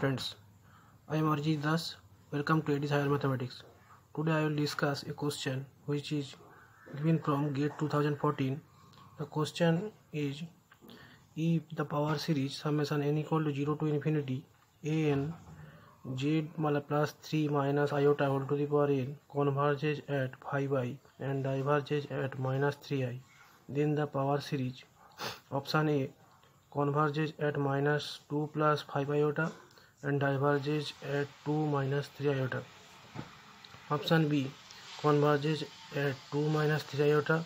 Friends, I am Arjit Das. Welcome to AD's Higher Mathematics. Today I will discuss a question which is given from GATE 2014. The question is, if the power series summation n equal to 0 to infinity a n z plus 3 minus iota whole to the power n converges at 5i and diverges at minus 3i, then the power series option A converges at minus 2 plus 5 iota and diverges at 2 minus 3 iota. Option B converges at 2 minus 3 iota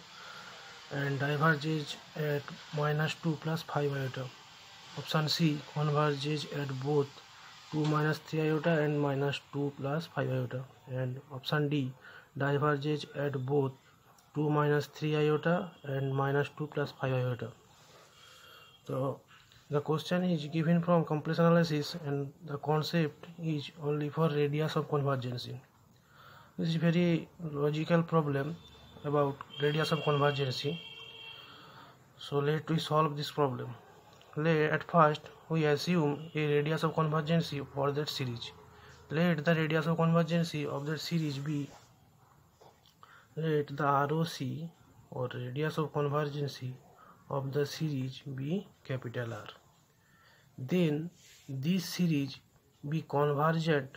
and diverges at minus 2 plus 5 iota. Option C converges at both 2 minus 3 iota and minus 2 plus 5 iota. And option D diverges at both 2 minus 3 iota and minus 2 plus 5 iota. तो The question is given from complex analysis and the concept is only for radius of convergence. This is very logical problem about radius of convergence. So let we solve this problem. Let at first we assume a radius of convergence for that series. Let the radius of convergence of that series be let the ROC or radius of convergence of the series be capital R. then this series be convergent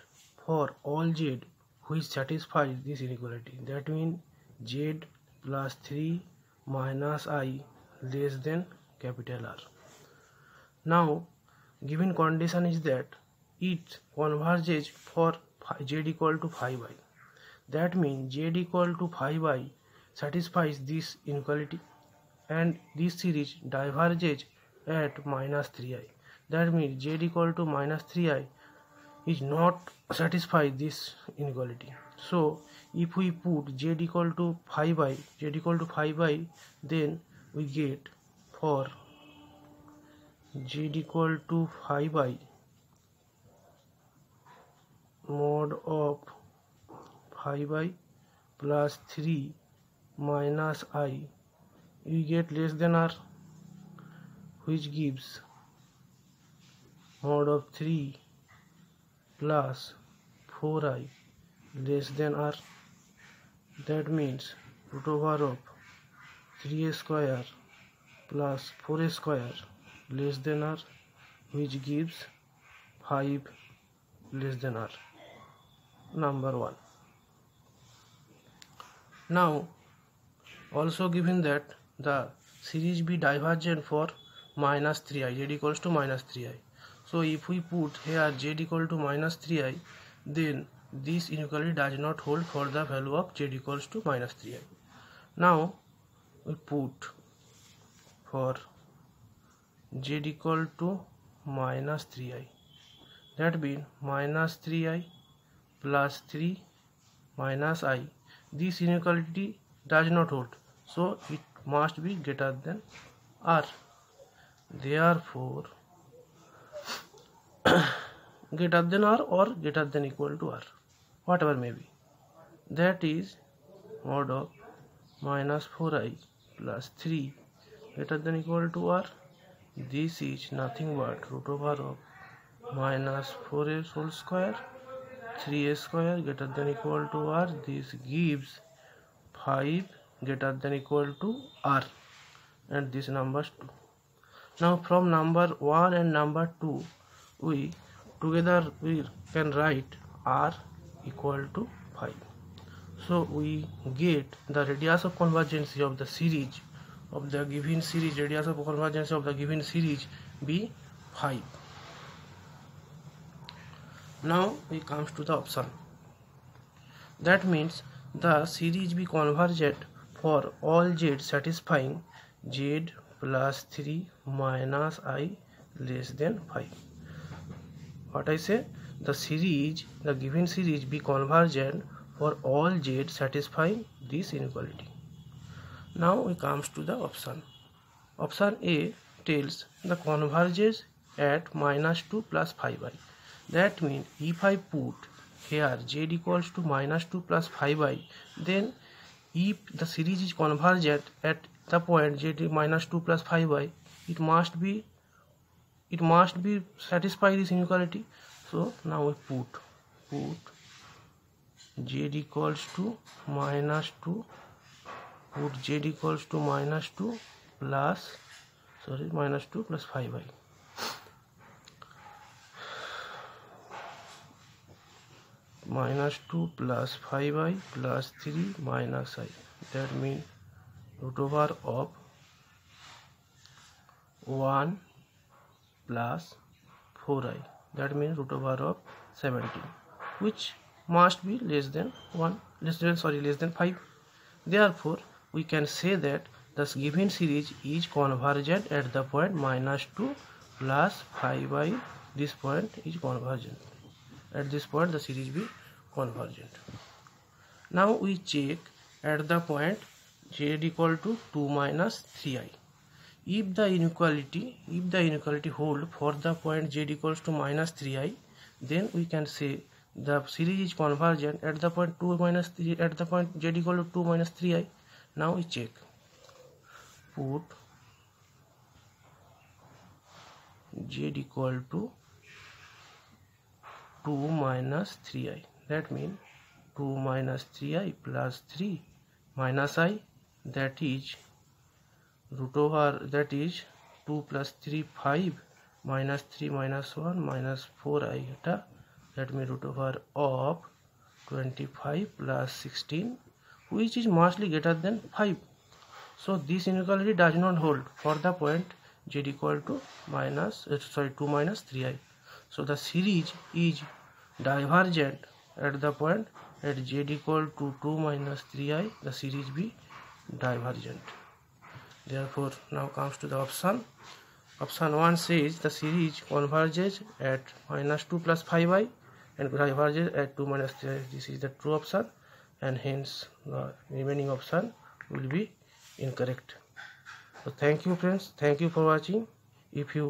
for all z which satisfies this inequality that means z plus 3 minus i less than capital R. Now given condition is that it converges for z equal to 5i. That means z equal to 5i satisfies this inequality and this series diverges at minus 3i. That means z equal to minus 3i is not satisfy this inequality. So if we put z equal to 5i, z equal to 5i, then we get for z equal to 5i mod of 5i plus 3 minus i we get less than r which gives mod of 3 plus 4i less than r that means root over of 3 square plus 4 square less than r which gives 5 less than r number 1 now also given that the series be divergent for minus 3i z equals to minus 3i so if we put here z equal to minus 3i then this inequality does not hold for the value of z equals to minus 3i. Now we put for z equal to minus 3i that means minus 3i plus 3 minus i this inequality does not hold so it must be greater than r therefore greater than r or greater than equal to r whatever may be that is mod of minus 4i plus 3 greater than equal to r this is nothing but root over of minus 4a whole square 3a square greater than equal to r this gives 5 greater than equal to r and this number 2 now from number 1 and number 2 we together we can write r equal to 5 so we get the radius of convergence of the series of the given series radius of convergence of the given series be 5 now we comes to the option that means the series be convergent for all z satisfying z plus 3 minus i less than 5 what I say the series the given series be convergent for all z satisfying this inequality now we comes to the option option A tells the converges at minus 2 plus 5i that means if I put here z equals to minus 2 plus 5i then if the series is convergent at the point z minus 2 plus 5i it must be it must be satisfy this inequality so now we put put z equals to minus 2 put z equals to minus 2 plus sorry minus 2 plus 5i minus 2 plus 5i plus 3 minus i that means root over of 1 plus 4i that means root over of 17 which must be less than 1 less than sorry less than 5 therefore we can say that the given series is convergent at the point minus 2 plus 5i this point is convergent at this point the series be convergent now we check at the point z equal to 2 minus 3i if the inequality if the inequality hold for the point z equals to minus 3i then we can say the series is convergent at the point 2 minus 3 at the point z equal to 2 minus 3i now we check put z equal to 2 minus 3i that means 2 minus 3i plus 3 minus i that is root over that is 2 plus 3 5 minus 3 minus 1 minus 4 i eta let me root over of 25 plus 16 which is mostly greater than 5 so this inequality does not hold for the point z equal to minus eh, sorry 2 minus 3i so the series is divergent at the point at z equal to 2 minus 3i the series be divergent therefore now comes to the option option 1 says the series converges at minus 2 plus 5y and diverges at 2 minus 3 this is the true option and hence the remaining option will be incorrect so thank you friends thank you for watching if you